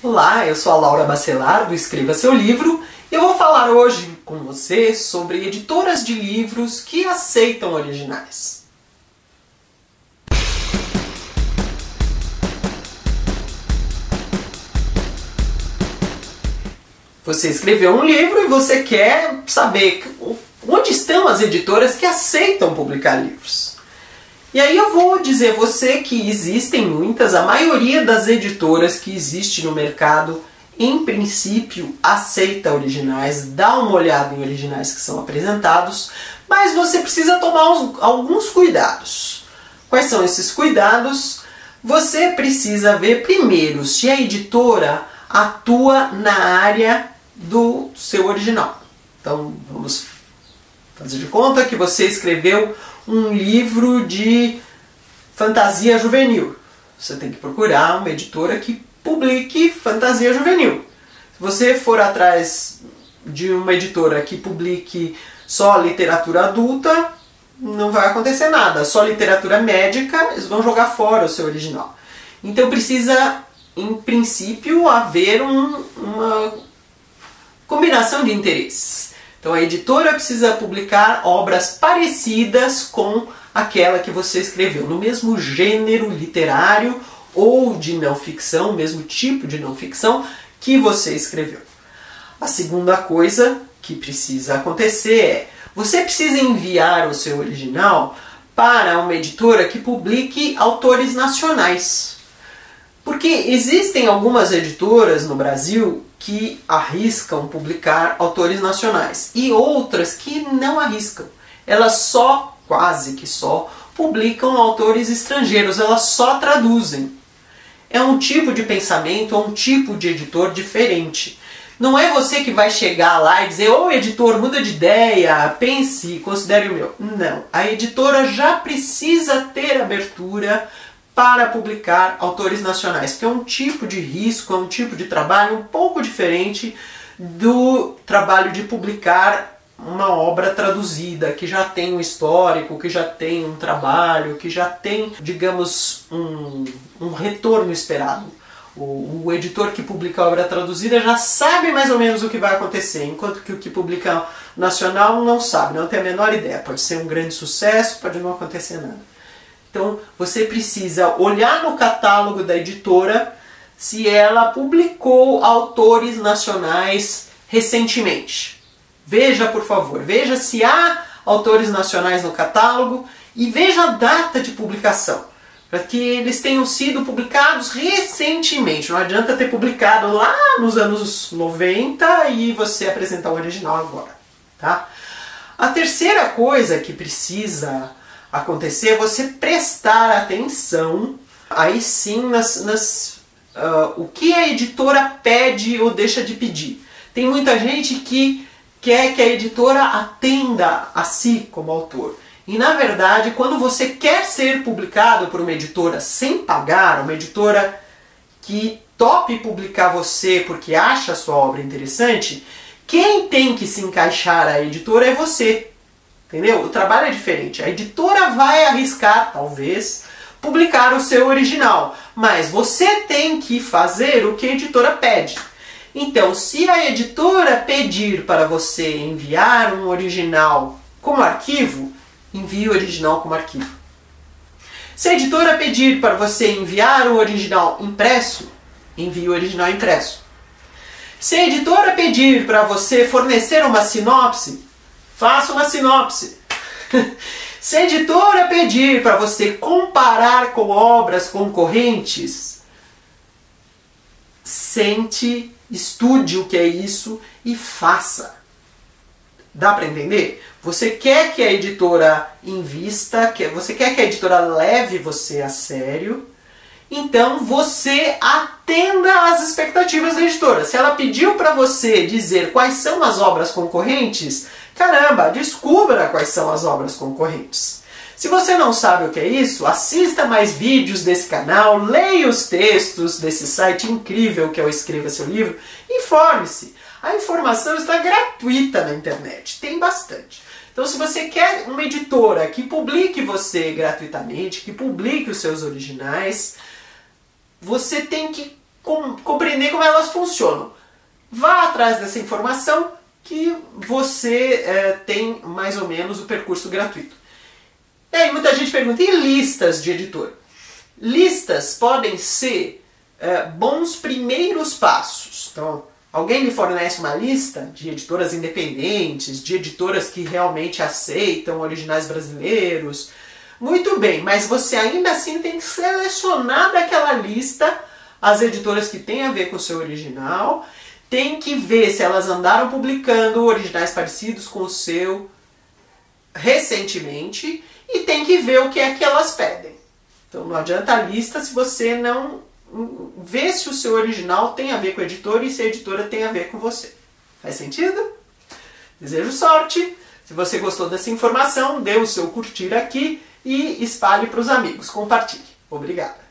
Olá, eu sou a Laura Bacelar do Escreva Seu Livro e eu vou falar hoje com você sobre editoras de livros que aceitam originais. Você escreveu um livro e você quer saber onde estão as editoras que aceitam publicar livros. E aí eu vou dizer a você que existem muitas, a maioria das editoras que existe no mercado, em princípio, aceita originais, dá uma olhada em originais que são apresentados, mas você precisa tomar uns, alguns cuidados. Quais são esses cuidados? Você precisa ver primeiro se a editora atua na área do seu original. Então vamos fazer de conta que você escreveu um livro de fantasia juvenil. Você tem que procurar uma editora que publique fantasia juvenil. Se você for atrás de uma editora que publique só literatura adulta, não vai acontecer nada. Só literatura médica, eles vão jogar fora o seu original. Então precisa, em princípio, haver um, uma combinação de interesses. Então a editora precisa publicar obras parecidas com aquela que você escreveu, no mesmo gênero literário ou de não ficção, mesmo tipo de não ficção que você escreveu. A segunda coisa que precisa acontecer é você precisa enviar o seu original para uma editora que publique autores nacionais. Porque existem algumas editoras no Brasil que arriscam publicar autores nacionais e outras que não arriscam. Elas só, quase que só, publicam autores estrangeiros, elas só traduzem. É um tipo de pensamento, é um tipo de editor diferente. Não é você que vai chegar lá e dizer, ô oh, editor, muda de ideia, pense, considere o meu. Não. A editora já precisa ter abertura para publicar autores nacionais, que é um tipo de risco, é um tipo de trabalho um pouco diferente do trabalho de publicar uma obra traduzida, que já tem um histórico, que já tem um trabalho, que já tem, digamos, um, um retorno esperado. O, o, editor que publica a obra traduzida já sabe mais ou menos o que vai acontecer, enquanto que o que publica nacional não sabe, não tem a menor ideia. Pode ser um grande sucesso, pode não acontecer nada. Então você precisa olhar no catálogo da editora se ela publicou autores nacionais recentemente. Veja, por favor, veja se há autores nacionais no catálogo e veja a data de publicação, para que eles tenham sido publicados recentemente. Não adianta ter publicado lá nos anos 90 e você apresentar o original agora, tá? A terceira coisa que precisa acontecer, você prestar atenção aí sim nas, nas uh, o que a editora pede ou deixa de pedir. Tem muita gente que quer que a editora atenda a si como autor. E na verdade, quando você quer ser publicado por uma editora sem pagar, uma editora que tope publicar você porque acha a sua obra interessante, quem tem que se encaixar a editora é você. Entendeu? O trabalho é diferente. A editora vai arriscar, talvez, publicar o seu original, mas você tem que fazer o que a editora pede. Então, se a editora pedir para você enviar um original como arquivo, envie o original como arquivo. Se a editora pedir para você enviar o original impresso, envie o original impresso. Se a editora pedir para você fornecer uma sinopse, Faça uma sinopse. Se a editora pedir para você comparar com obras concorrentes, sente, estude o que é isso e faça. Dá para entender? Você quer que a editora invista, você quer que a editora leve você a sério, então você atenda às expectativas da editora. Se ela pediu para você dizer quais são as obras concorrentes, Caramba, descubra quais são as obras concorrentes. Se você não sabe o que é isso, assista mais vídeos desse canal, leia os textos desse site incrível que é o Escreva Seu Livro, informe-se. A informação está gratuita na internet, tem bastante. Então, se você quer uma editora que publique você gratuitamente, que publique os seus originais, você tem que com, compreender como elas funcionam. Vá atrás dessa informação que você é, tem mais ou menos o percurso gratuito. E aí muita gente pergunta, e listas de editor? Listas podem ser é, bons primeiros passos. Então, alguém me fornece uma lista de editoras independentes, de editoras que realmente aceitam originais brasileiros. Muito bem, mas você ainda assim tem que selecionar daquela lista as editoras que têm a ver com o seu original, tem que ver se elas andaram publicando originais parecidos com o seu recentemente e tem que ver o que é que elas pedem. Então não adianta a lista se você não vê se o seu original tem a ver com a editora e se a editora tem a ver com você. Faz sentido? Desejo sorte! Se você gostou dessa informação, dê o seu curtir aqui e espalhe para os amigos. Compartilhe. Obrigado!